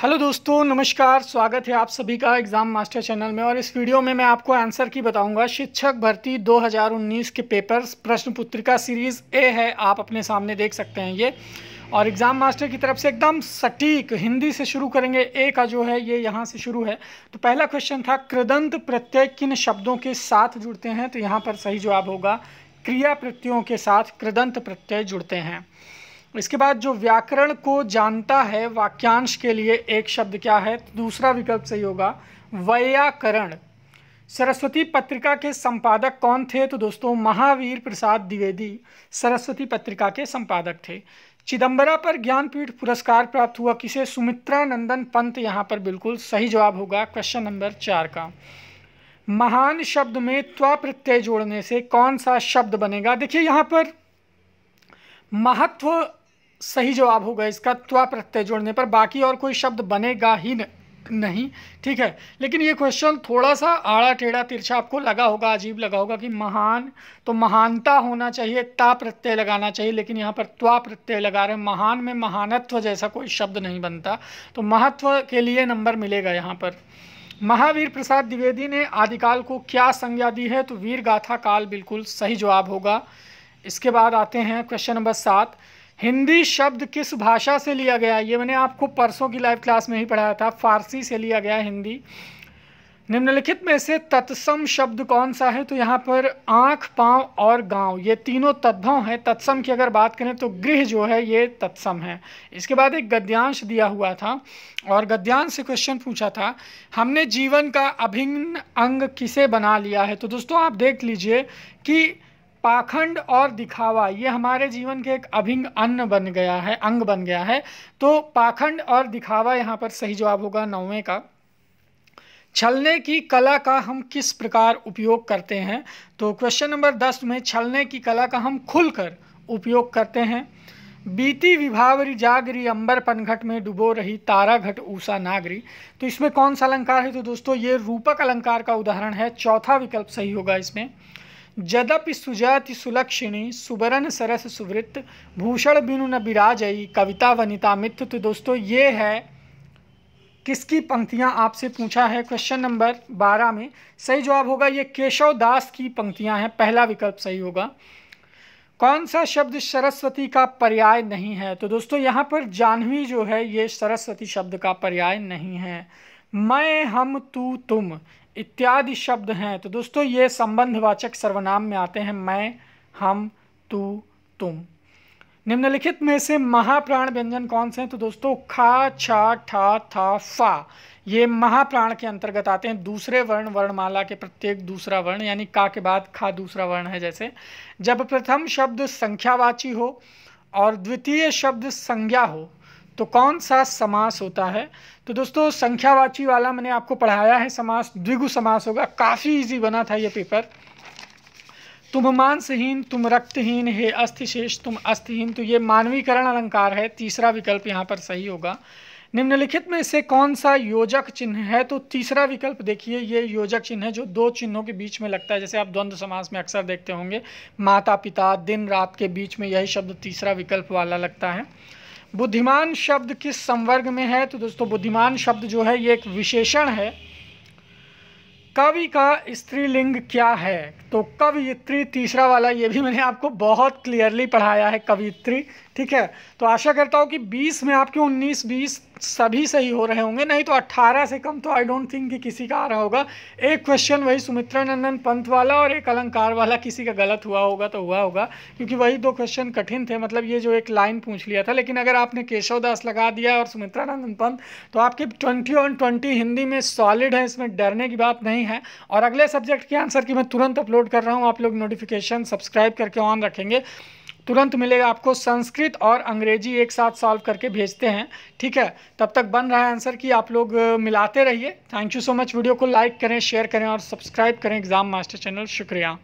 Hello दोस्तों, नमस्कार, स्वागत है आप सभी का एग्ज़ाम मास्टर चैनल में और इस वीडियो में मैं आपको आंसर की बताऊँगा। शिक्षक भर्ती 2019 के पेपर्स प्रश्न पुत्रिका सीरीज़ ए है, आप अपने सामने देख सकते हैं ये। और एग्ज़ाम मास्टर की तरफ़ से एकदम सटीक हिंदी से शुरू करेंगे। ए का जो है, ये यहाँ से शुरू है। तो पहला क्वेश्चन था, कृदंत प्रत्यय किन शब्दों के साथ जुड़ते हैं? तो यहाँ पर सही जवाब होगा, क्रिया प्रत्ययों के साथ कृदंत प्रत्यय जुड़ते हैं। इसके बाद जो व्याकरण को जानता है वाक्यांश के लिए एक शब्द क्या है? तो दूसरा विकल्प सही होगा, व्याकरण। सरस्वती पत्रिका के संपादक कौन थे? तो दोस्तों, महावीर प्रसाद द्विवेदी सरस्वती पत्रिका के संपादक थे। चिदम्बरा पर ज्ञानपीठ पुरस्कार प्राप्त हुआ किसे? सुमित्रा नंदन पंत। यहाँ पर बिल्कुल सही जवाब होगा, क्वेश्चन नंबर चार का। महान शब्द में त्वा प्रत्यय जोड़ने से कौन सा शब्द बनेगा? देखिए, यहाँ पर महत्व सही जवाब होगा इसका त्वा प्रत्यय जोड़ने पर, बाकी और कोई शब्द बनेगा ही नहीं, ठीक है? लेकिन ये क्वेश्चन थोड़ा सा आड़ा टेढ़ा तिरछा आपको लगा होगा, अजीब लगा होगा कि महान तो महानता होना चाहिए, ता प्रत्यय लगाना चाहिए, लेकिन यहाँ पर त्वा प्रत्यय लगा रहे महान में महानत्व जैसा कोई शब्द नहीं बनता। तो महत्व के लिए नंबर मिलेगा यहाँ पर। महावीर प्रसाद द्विवेदी ने आदिकाल को क्या संज्ञा दी है? तो वीर गाथा काल बिल्कुल सही जवाब होगा। इसके बाद आते हैं क्वेश्चन नंबर सात। हिंदी शब्द किस भाषा से लिया गया? ये मैंने आपको परसों की लाइव क्लास में ही पढ़ाया था। फारसी से लिया गया हिंदी। निम्नलिखित में से तत्सम शब्द कौन सा है? तो यहाँ पर आँख, पाँव और गाँव। ये तीनों तद्भव हैं। तत्सम की अगर बात करें तो गृह जो है, ये तत्सम है। इसके बाद एक गद्यांश दिया हुआ था और गद्यांश से क्वेश्चन पूछा था, हमने जीवन का अभिन्न अंग किसे बना लिया है? तो दोस्तों, आप देख लीजिए कि पाखंड और दिखावा, ये हमारे जीवन के एक अभिंग अन्न बन गया है, अंग बन गया है। तो पाखंड और दिखावा यहाँ पर सही जवाब होगा नौवें का। छलने की कला का हम किस प्रकार उपयोग करते हैं? तो क्वेश्चन नंबर दस में छलने की कला का हम खुलकर उपयोग करते हैं। बीती विभावरी जागरी अंबर पनघट में डुबो रही तारा घट ऊषा नागरी। तो इसमें कौन सा अलंकार है? तो दोस्तों, ये रूपक अलंकार का उदाहरण है। चौथा विकल्प सही होगा इसमें। जदपि सुजाति सुलक्षिणी सुबरन सरस सुवृत्त, भूषण बिनु न बिराजई, कविता वनिता मित्र तो दोस्तों ये है। किसकी पंक्तियाँ आपसे पूछा है? क्वेश्चन नंबर बारह में। सही जवाब होगा, ये केशव दास की पंक्तियाँ हैं। पहला विकल्प सही होगा। कौन सा शब्द सरस्वती का पर्याय नहीं है? तो दोस्तों, यहाँ पर जानवी जो है, ये सरस्वती शब्द का पर्याय नहीं है। मैं, हम, तू, तुम इत्यादि शब्द हैं। तो दोस्तों, ये संबंधवाचक सर्वनाम में आते हैं मैं, हम, तू, तुम। निम्नलिखित में से महाप्राण व्यंजन कौन से हैं? तो दोस्तों, खा, छा, ठा, था, फा। ये महाप्राण के अंतर्गत आते हैं। दूसरे वर्ण, वर्णमाला के प्रत्येक दूसरा वर्ण, यानी का के बाद खा दूसरा वर्ण है जैसे। जब प्रथम शब्द संख्यावाची हो और द्वितीय शब्द संज्ञा हो तो कौन सा समास होता है? तो दोस्तों, संख्यावाची वाला मैंने आपको पढ़ाया है समास, द्विगु समास होगा। काफ़ी इजी बना था ये पेपर तुम मांसहीन, तुम रक्तहीन, हे अस्थिशेष, तुम अस्थिहीन। तो ये मानवीकरण अलंकार है, तीसरा विकल्प यहाँ पर सही होगा। निम्नलिखित में से कौन सा योजक चिन्ह है? तो तीसरा विकल्प देखिए, ये योजक चिन्ह है जो दो चिन्हों के बीच में लगता है। जैसे आप द्वंद्व समास में अक्सर देखते होंगे माता पिता दिन रात के बीच में यही शब्द तीसरा विकल्प वाला लगता है। बुद्धिमान शब्द किस संवर्ग में है? तो दोस्तों, बुद्धिमान शब्द जो है, ये एक विशेषण है। कवि का स्त्रीलिंग क्या है? तो कवियत्री तीसरा वाला ये भी मैंने आपको बहुत क्लियरली पढ़ाया है, कवियत्री। ठीक है? तो आशा करता हूँ कि 20 में आपके 19 20 सभी सही हो रहे होंगे, नहीं तो 18 से कम तो आई डोंट थिंक कि किसी का आ रहा होगा। एक क्वेश्चन वही सुमित्रा नंदन पंत वाला और एक अलंकार वाला किसी का गलत हुआ होगा तो हुआ होगा, क्योंकि वही दो क्वेश्चन कठिन थे मतलब ये जो एक लाइन पूछ लिया था, लेकिन अगर आपने केशव दास लगा दिया और सुमित्रा नंदन पंत तो आपके ट्वेंटी ऑन ट्वेंटी हिंदी में सॉलिड है, इसमें डरने की बात नहीं है। और अगले सब्जेक्ट के आंसर की मैं तुरंत अपलोड कर रहा हूँ, आप लोग नोटिफिकेशन सब्सक्राइब करके ऑन रखेंगे। तुरंत मिलेगा। आपको संस्कृत और अंग्रेज़ी एक साथ सॉल्व करके भेजते हैं। ठीक है? तब तक बन रहा है आंसर कि आप लोग मिलाते रहिए। Thank you so much video को लाइक करें शेयर करें और सब्सक्राइब करें। एग्ज़ाम मास्टर चैनल शुक्रिया।